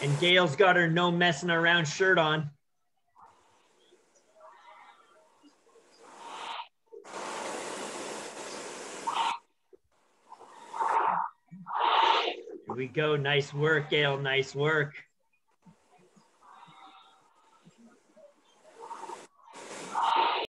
And Gail's got her no messing around shirt on. Here we go. Nice work, Gail. Nice work.